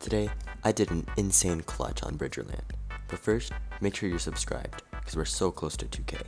Today, I did an insane clutch on Bridgerland. But first, make sure you're subscribed, because we're so close to 2K.